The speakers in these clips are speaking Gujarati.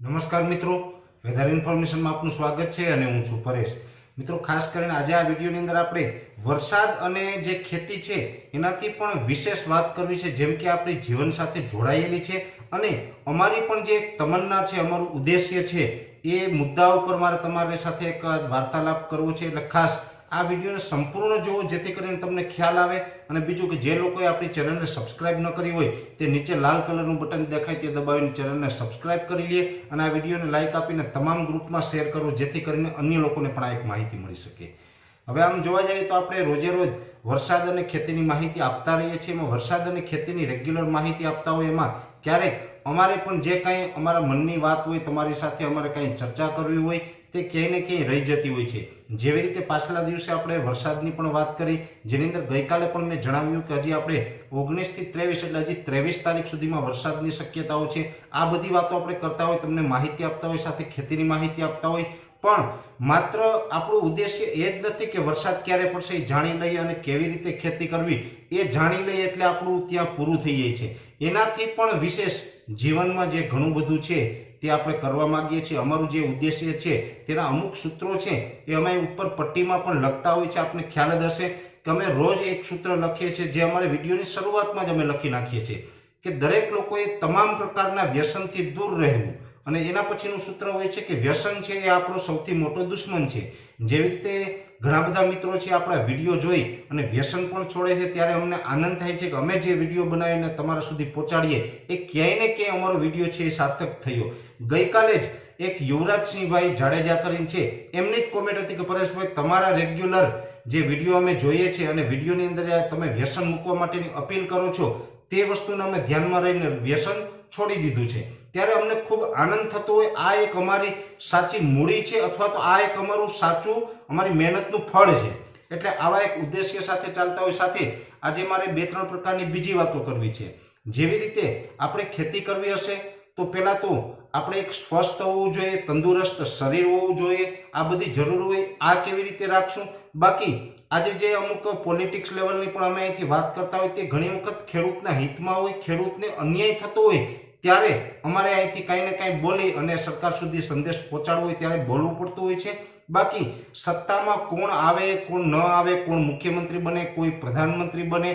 નમસ્કાર મિત્રો. વેધર ઇન્ફોર્મેશનમાં આપનું સ્વાગત છે અને હું છું પરેશ. મિત્રો, ખાસ કરીને આજે આ વિડીયોની અંદર આપણે વરસાદ અને જે ખેતી છે, એનાથી પણ વિશેષ વાત કરવી છે, જેમ કે આપણી જીવન સાથે જોડાયેલી છે અને અમારી પણ જે તમન્ના છે, અમારું ઉદ્દેશ્ય છે, એ મુદ્દા ઉપર મારે તમારી સાથે એક વાર્તાલાપ કરવો છે. એટલે ખાસ આ વિડીયોને સંપૂર્ણ જોવો જેથી કરીને તમને ખ્યાલ આવે અને બીજું કે જે લોકોએ આપણી ચેનલને સબસ્ક્રાઇબ ન કરી હોય, તે નીચે લાલ કલરનું બટન દેખાય તે દબાવીને ચેનલને સબસ્ક્રાઇબ કરી લે અને આ વિડીયોને લાઇક આપીને તમામ ગ્રુપમાં શેર કરો, જેથી કરીને અન્ય લોકોને પણ આ એક માહિતી મળી શકે. હવે આમ જોવા જઈએ તો આપણે રોજે રોજ વરસાદ અને ખેતીની માહિતી આપતા રહીએ છીએ. એમાં વરસાદ અને ખેતીની રેગ્યુલર માહિતી આપતા હોય એમાં ક્યારેક અમારે પણ જે કાંઈ અમારા મનની વાત હોય, તમારી સાથે અમારે કાંઈ ચર્ચા કરવી હોય તે ક્યાંય ને ક્યાંય રહી જતી હોય છે. જેવી રીતે પાછલા દિવસે આપણે વરસાદની પણ વાત કરી, જેની અંદર ગઈકાલે પણ મેં જણાવ્યું કે હજી આપણે ઓગણીસથી ત્રેવીસ, એટલે હજી ત્રેવીસ તારીખ સુધીમાં વરસાદની શક્યતાઓ છે. આ બધી વાતો આપણે કરતા હોય, તમને માહિતી આપતા હોય, સાથે ખેતીની માહિતી આપતા હોય. પણ માત્ર આપણું ઉદ્દેશ્ય એ જ નથી કે વરસાદ ક્યારે પડશે એ જાણી લઈએ અને કેવી રીતે ખેતી કરવી એ જાણી લઈએ એટલે આપણું ત્યાં પૂરું થઈ જાય છે. એનાથી પણ વિશેષ જીવનમાં જે ઘણું બધું છે તે આપણે કરવા માંગીએ છીએ. અમારું જે ઉદ્દેશ્ય છે, તેના અમુક સૂત્રો છે, એ અમે ઉપર પટ્ટીમાં પણ લખતા હોય છે આપને ખ્યાલ જ હશે કે અમે રોજ એક સૂત્ર લખીએ છીએ. જે અમારે વિડીયોની શરૂઆતમાં જ અમે લખી નાખીએ છીએ કે દરેક લોકોએ તમામ પ્રકારના વ્યસનથી દૂર રહેવું. અને એના પછીનું સૂત્ર હોય છે કે વ્યસન છે એ આપણો સૌથી મોટો દુશ્મન છે. જેવી રીતે ઘણા બધા મિત્રો છે આપણા વીડિયો જોઈ અને વ્યસન પણ છોડે છે, ત્યારે અમને આનંદ થાય છે કે અમે જે વીડિયો બનાવીને તમારા સુધી પહોંચાડીએ, એ ક્યાંય ને ક્યાંય અમારો વીડિયો છે એ સાર્થક થયો. ગઈકાલે જ એક યુવરાજસિંહભાઈ જાડેજા કરીને છે, એમની જ કોમેન્ટ હતી કે, પરેશભાઈ, તમારા રેગ્યુલર જે વીડિયો અમે જોઈએ છીએ અને વિડીયોની અંદર તમે વ્યસન મૂકવા માટેની અપીલ કરો છો, તે વસ્તુને અમે ધ્યાનમાં રહીને વ્યસન છોડી દીધું છે. ત્યારે અમને ખૂબ આનંદ થતો હોય. આ એક અમારી સાચી મૂડી છે અથવા તો આ એક અમારું સાચું, અમારી મહેનતનું ફળ છે. એટલે આવા એક ઉદ્દેશ્ય સાથે ચાલતા હોય સાથે આજે મારે બે ત્રણ પ્રકારની બીજી વાતો કરવી છે. જેવી રીતે આપણે ખેતી કરવી હશે, તો પહેલાં તો આપણે એક સ્વસ્થ હોવું જોઈએ, તંદુરસ્ત શરીર હોવું જોઈએ. આ બધી જરૂર હોય. આ કેવી રીતે રાખશું? બાકી આજે જે અમુક પોલિટિક્સ લેવલની પણ અમે અહીંથી વાત કરતા હોય તે ઘણી વખત ખેડૂતના હિતમાં હોય, ખેડૂતને અન્યાય થતો હોય ત્યારે અમારે અહીંથી કાંઈ ને કાંઈ બોલી અને સરકાર સુધી સંદેશ પહોંચાડવો હોય ત્યારે બોલવું પડતું હોય છે. બાકી સત્તામાં કોણ આવે, કોણ ન આવે, કોણ મુખ્યમંત્રી બને, કોઈ પ્રધાનમંત્રી બને,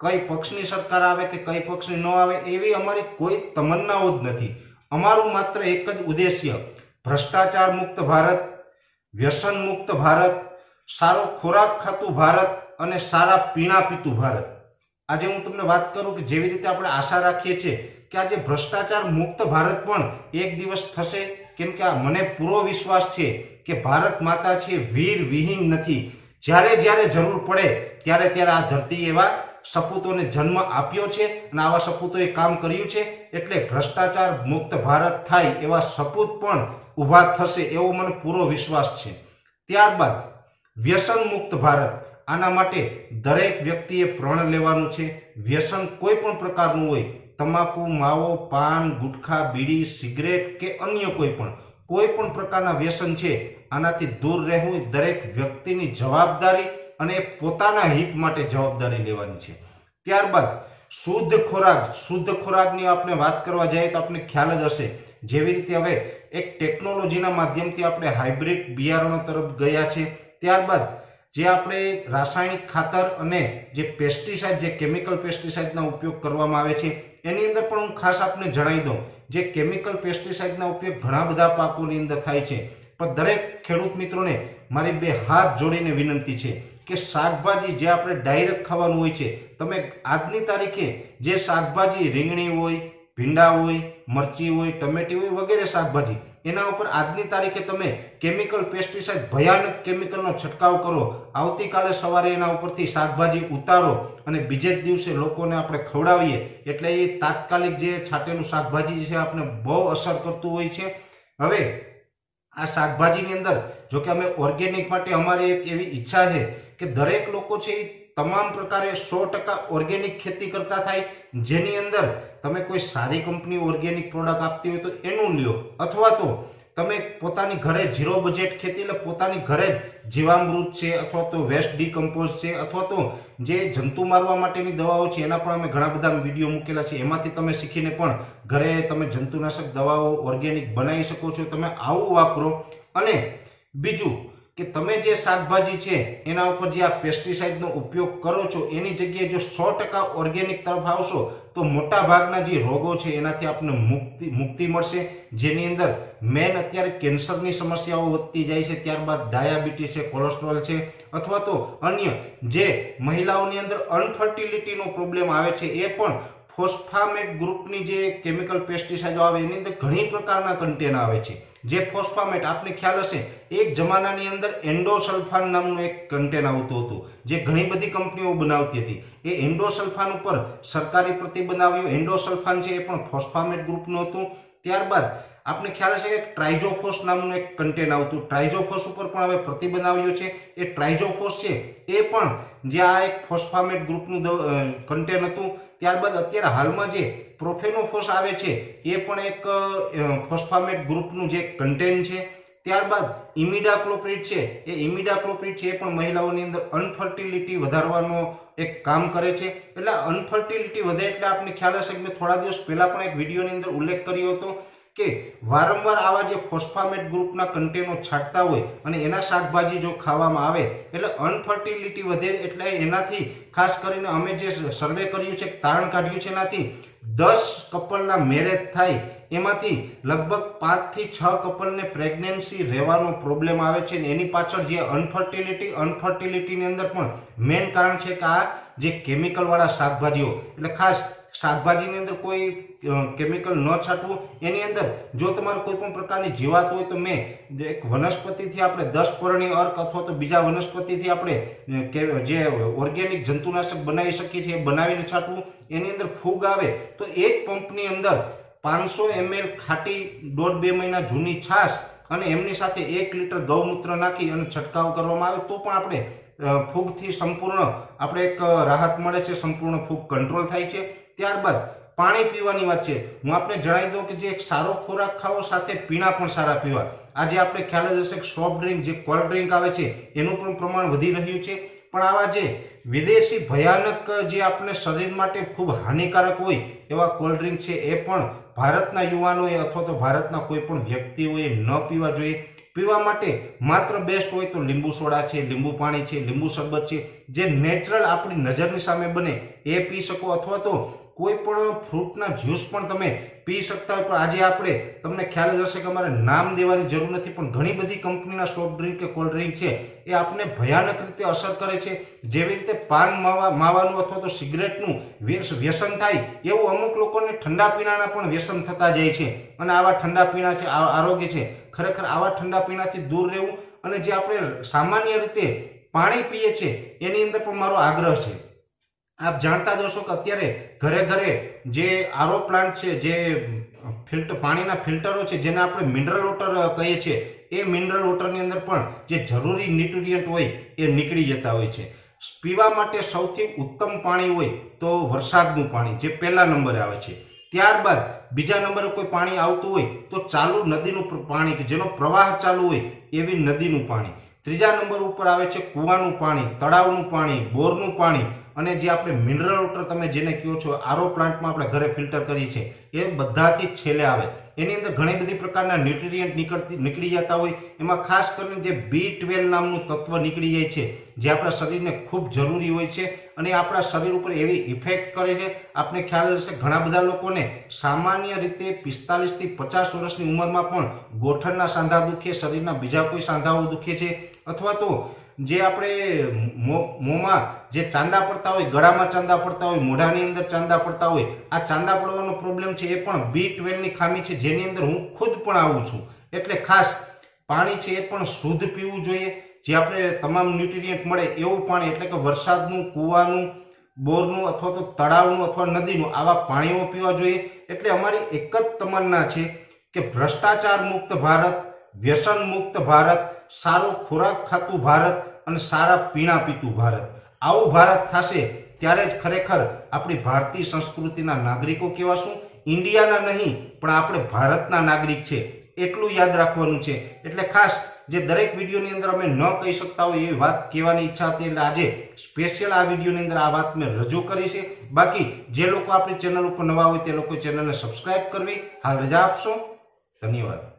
કઈ પક્ષની સરકાર આવે કે કઈ પક્ષની ન આવે એવી અમારી કોઈ તમન્નાઓ જ નથી. અમારું માત્ર એક જ ઉદ્દેશ્ય, ભ્રષ્ટાચાર મુક્ત ભારત, વ્યસન મુક્ત ભારત, સારો ખોરાક ખાતું ભારત અને સારા પીણા પીતું ભારત. આજે હું તમને વાત કરું કે જેવી રીતે આપણે આશા રાખીએ છીએ કે આજે ભ્રષ્ટાચાર મુક્ત ભારત પણ એક દિવસ થશે? કેમ કે આ મને પૂરો વિશ્વાસ છે કે ભારત માતા છે, વીર, વિહીન નથી. જ્યારે જ્યારે જરૂર પડે, ત્યારે ત્યારે આ ધરતી એવા સપૂતોને જન્મ આપ્યો છે અને આવા સપૂતોએ કામ કર્યું છે. એટલે ભ્રષ્ટાચાર મુક્ત ભારત થાય એવા સપૂત પણ ઊભા થશે એવો મને પૂરો વિશ્વાસ છે. ત્યારબાદ, વ્યસન મુક્ત ભારત. આના માટે દરેક વ્યક્તિએ પ્રણ લેવાનું છે. વ્યસન કોઈ પણ પ્રકારનું હોય તમાકુ, માવો, પાન, ગુટખા, બીડી, સિગરેટ કે અન્ય કોઈ પણ કોઈ પણ પ્રકારના વ્યસન છે, આનાથી દૂર રહેવું દરેક વ્યક્તિની જવાબદારી અને પોતાના હિત માટે જવાબદારી લેવાની છે. ત્યારબાદ, શુદ્ધ ખોરાક, શુદ્ધ ખોરાકની આપણે વાત કરવા જઈએ તો આપણે ખ્યાલ જ હશે, જેવી રીતે હવે એક ટેકનોલોજીના માધ્યમથી આપણે હાઇબ્રિડ બિયારણો તરફ ગયા છે. ત્યારબાદ, જે આપણે રાસાયણિક ખાતર અને જે પેસ્ટિસાઇડ, જે કેમિકલ પેસ્ટિસાઇડના ઉપયોગ કરવામાં આવે છે એની અંદર પણ હું ખાસ આપને જણાવી દઉં, જે કેમિકલ પેસ્ટિસાઇડના ઉપયોગ ઘણા બધા પાકોની અંદર થાય છે. પણ દરેક ખેડૂત મિત્રોને મારી બે હાથ જોડીને વિનંતી છે કે શાકભાજી જે આપણે ડાયરેક્ટ ખાવાનું હોય છે, તમે આજની તારીખે જે શાકભાજી રીંગણી હોય, ભીંડા હોય, મરચી હોય, ટમેટી હોય વગેરે શાકભાજી એના ઉપર આજની તારીખે તમે કેમિકલ પેસ્ટિસાઇડ, ભયાનક કેમિકલનો છંટકાવ કરો. આવતીકાલે સવારે એના ઉપરથી શાકભાજી ઉતારો અને બીજે જ દિવસે લોકોને આપણે ખવડાવીએ. એટલે એ તાત્કાલિક જે છાંટેલું શાકભાજી છે આપણે બહુ અસર કરતું હોય છે. હવે આ શાકભાજીની અંદર, જો કે અમે ઓર્ગેનિક માટે અમારી એક એવી ઈચ્છા છે કે દરેક લોકો છે એ તમામ પ્રકારે સો ટકા ઓર્ગેનિક ખેતી કરતા થાય. જેની અંદર તમે કોઈ સારી કંપની ઓર્ગેનિક પ્રોડક્ટ આપતી હોય તો એનું લ્યો. અથવા તો તમે પોતાની ઘરે ઝીરો બજેટ ખેતી એટલે પોતાની ઘરે જ જીવામૃત છે, અથવા તો વેસ્ટ ડીકમ્પોઝ છે, અથવા તો જે જંતુ મારવા માટેની દવાઓ છે, એના પણ અમે ઘણા બધા વીડિયો મૂકેલા છે. એમાંથી તમે શીખીને પણ ઘરે તમે જંતુનાશક દવાઓ ઓર્ગેનિક બનાવી શકો છો. તમે આવું વાપરો. અને બીજું કે તમે જે શાકભાજી છે, એના ઉપર જે આ પેસ્ટિસાઇડનો ઉપયોગ કરો છો, એની જગ્યાએ જો સો ટકા ઓર્ગેનિક તરફ આવશો, તો મોટા ભાગના જે રોગો છે, એનાથી આપને મુક્તિ મુક્તિ મળશે. જેની અંદર મેન અત્યારે કેન્સરની સમસ્યાઓ વધતી જાય છે, ત્યારબાદ ડાયાબિટીસ છે કોલેસ્ટ્રોલ છે, અથવા તો અન્ય જે મહિલાઓની અંદર અનફર્ટિલિટીનો પ્રોબ્લેમ આવે છે, એ પણ ફોસ્ફામેટ ગ્રુપની જે કેમિકલ પેસ્ટિસાઇડો આવે, એની અંદર ઘણી પ્રકારના કન્ટેન આવે છે. જે ફોસ્ફામેટ, આપને ખ્યાલ હશે, એક જમાનાની અંદર એન્ડોસલ્ફાન નામનું એક કન્ટેન આવતું હતું, જે ઘણી બધી કંપનીઓ બનાવતી હતી. એ એન્ડોસલ્ફાન ઉપર સરકારી પ્રતિબંધ આવ્યો. એન્ડોસલ્ફાન છે એ પણ ફોસ્ફામેટ ગ્રુપનું હતું. ત્યારબાદ આપને ખ્યાલ હશે કે ટ્રાઇઝોફોસ નામનું એક કન્ટેન આવતું ટ્રાઇઝોફોસ ઉપર પણ હવે પ્રતિબંધ આવ્યો છે. એ ટ્રાઇઝોફોસ છે, એ પણ જે આ એક ફોસ્ફામેટ ગ્રુપનું કન્ટેન હતું, ત્યારબાદ અત્યારે હાલમાં જે પ્રોફેનોફોસ આવે છે, એ પણ એક ફોસ્ફામેટ ગ્રુપનું જે કન્ટેન છે. ત્યારબાદ ઇમિડાક્લોપ્રિડ છે, એ ઇમિડાક્લોપ્રિડ છે, એ પણ મહિલાઓની અંદર અનફર્ટિલિટી વધારવાનો એક કામ કરે છે. એટલે અનફર્ટિલિટી વધે એટલે આપને ખ્યાલ હશે કે મેં થોડા દિવસ પહેલાં પણ એક વિડીયોની અંદર ઉલ્લેખ કર્યો હતો કે વારંવાર આવા જે ફોસ્ફામેટ ગ્રુપના કન્ટેનો છાંટતા હોય અને એના શાકભાજી જો ખાવામાં આવે, એટલે અનફર્ટિલિટી વધે એટલે એનાથી ખાસ કરીને અમે જે સર્વે કર્યું છે, તારણ કાઢ્યું છે એનાથી, દસ કપલના મેરેજ થાય, એમાંથી લગભગ પાંચથી છ કપલને પ્રેગ્નન્સી રહેવાનો પ્રોબ્લેમ આવે છે ને એની પાછળ જે અનફર્ટિલિટી અનફર્ટિલિટીની અંદર પણ મેઇન કારણ છે કે આ જે કેમિકલવાળા શાકભાજીઓ, એટલે ખાસ શાકભાજીની અંદર કોઈ કેમિકલ ન છાંટવું, એની અંદર જો તમારે કોઈ પણ પ્રકારની જીવાત હોય તો મેં એક વનસ્પતિથી આપણે દસ પરણી અર્ક અથવા તો બીજા વનસ્પતિથી આપણે જે ઓર્ગેનિક જંતુનાશક બનાવી શકીએ છીએ એ બનાવીને છાંટવું, એની અંદર ફૂગ આવે, તો એક પંપની અંદર પાંચસો એમએલ ખાટી દોઢ બે મહિના જૂની છાશ અને એમની સાથે એક લીટર ગૌમૂત્ર નાખી અને છંટકાવ કરવામાં આવે, તો પણ આપણે ફૂગથી સંપૂર્ણ, આપણે એક રાહત મળે છે, સંપૂર્ણ ફૂગ કંટ્રોલ થાય છે. ત્યારબાદ પાણી પીવાની વાત છે. હું આપણે જણાવી દઉં કે જે એક સારો ખોરાક ખાવો સાથે પીણા પણ સારા પીવા. આજે આપણે ખ્યાલ જ સોફ્ટ ડ્રિંક જે કોલ્ડ ડ્રિંક આવે છે, એનું પણ પ્રમાણ વધી રહ્યું છે. પણ આવા જે વિદેશી ભયાનક જે આપણે શરીર માટે ખૂબ હાનિકારક હોય એવા કોલ્ડ ડ્રિંક છે, એ પણ ભારતના યુવાનોએ અથવા તો ભારતના કોઈ પણ વ્યક્તિઓએ ન પીવા જોઈએ. પીવા માટે માત્ર બેસ્ટ હોય તો લીંબુ સોડા છે, લીંબુ પાણી છે, લીંબુ શરબત છે. જે નેચરલ આપણી નજરની સામે બને, એ પી શકો અથવા તો કોઈ પણ ફ્રૂટના જ્યુસ પણ તમે પી શકતા હોય પણ આજે આપણે તમને ખ્યાલ જ હશે કે અમારે નામ દેવાની જરૂર નથી, પણ ઘણી બધી કંપનીના સોફ્ટ ડ્રિંક કે કોલ્ડ ડ્રિંક છે, એ આપને ભયાનક રીતે અસર કરે છે. જેવી રીતે પાન માવા, માવાનું અથવા તો સિગરેટનું વ્યસન થાય, એવું અમુક લોકોને ઠંડા પીણાના પણ વ્યસન થતા જાય છે. અને આવા ઠંડા પીણા છે આરોગ્ય છે. ખરેખર આવા ઠંડા પીણાથી દૂર રહેવું અને જે આપણે સામાન્ય રીતે પાણી પીએ છીએ એની અંદર પણ મારો આગ્રહ છે. આપ જાણતા જશો કે અત્યારે ઘરે ઘરે જે આરો પ્લાન્ટ છે, જે ફિલ્ટર પાણીના ફિલ્ટરો છે, જેને આપણે મિનરલ વોટર કહીએ છીએ, એ મિનરલ વોટરની અંદર પણ જે જરૂરી ન્યુટ્રિયન્ટ હોય એ નીકળી જતા હોય છે. પીવા માટે સૌથી ઉત્તમ પાણી હોય તો વરસાદનું પાણી, જે પહેલા નંબરે આવે છે. ત્યારબાદ બીજા નંબરે કોઈ પાણી આવતું હોય તો ચાલુ નદીનું પાણી કે જેનો પ્રવાહ ચાલુ હોય એવી નદીનું પાણી. ત્રીજા નંબર ઉપર આવે છે કૂવાનું પાણી, તળાવનું પાણી, બોરનું પાણી અને જે આપણે મિનરલ વોટર તમે જેને કહો છો આરો પ્લાન્ટમાં આપણે ઘરે ફિલ્ટર કરીએ છીએ, એ બધાથી છેલ્લે આવે. એની અંદર ઘણી બધી પ્રકારના ન્યુટ્રિયન્ટ નીકળતી, નીકળી જતા હોય. એમાં ખાસ કરીને જે બી ટ્વેલ્વ નામનું તત્વ નીકળી જાય છે, જે આપણા શરીરને ખૂબ જરૂરી હોય છે અને આપણા શરીર ઉપર એવી ઇફેક્ટ કરે છે. આપણે ખ્યાલ હશે, ઘણા બધા લોકોને સામાન્ય રીતે પિસ્તાલીસથી પચાસ વર્ષની ઉંમરમાં પણ ગોઠણના સાંધા દુખે, શરીરના બીજા કોઈ સાંધાઓ દુખે છે. અથવા તો જે આપણે મોંમાં જે ચાંદા પડતા હોય, ગળામાં ચાંદા પડતા હોય, મોઢાની અંદર ચાંદા પડતા હોય, આ ચાંદા પડવાનો પ્રોબ્લેમ છે એ પણ બી ટ્વેલ્વની ખામી છે, જેની અંદર હું ખુદ પણ આવું છું. એટલે ખાસ, પાણી છે એ પણ શુદ્ધ પીવું જોઈએ. જે આપણે તમામ ન્યુટ્રિયન્ટ મળે એવું પાણી, એટલે કે વરસાદનું, કૂવાનું, બોરનું અથવા તો તળાવનું અથવા નદીનું, આવા પાણીઓ પીવા જોઈએ. એટલે અમારી એક જ તમન્ના છે કે ભ્રષ્ટાચાર મુક્ત ભારત, વ્યસન મુક્ત ભારત સારો ખોરાક ખાતું ભારત અને સારા પીણા પીતું ભારત. આવું ભારત થશે ત્યારે જ ખરેખર આપણી ભારતીય સંસ્કૃતિના નાગરિકો કહેવાશું ઇન્ડિયાના નહીં, પણ આપણે ભારતના નાગરિક છે. એટલું યાદ રાખવાનું છે. એટલે ખાસ, જે દરેક વિડીયોની અંદર અમે ન કહી શકતા હોય એવી વાત કહેવાની ઈચ્છા હતી, એટલે આજે સ્પેશિયલ આ વિડીયોની અંદર આ વાત મેં રજૂ કરી છે. બાકી, જે લોકો આપણી ચેનલ ઉપર નવા હોય તે લોકો ચેનલને સબસ્ક્રાઇબ કરવી. હાલ રજા આપશો. ધન્યવાદ.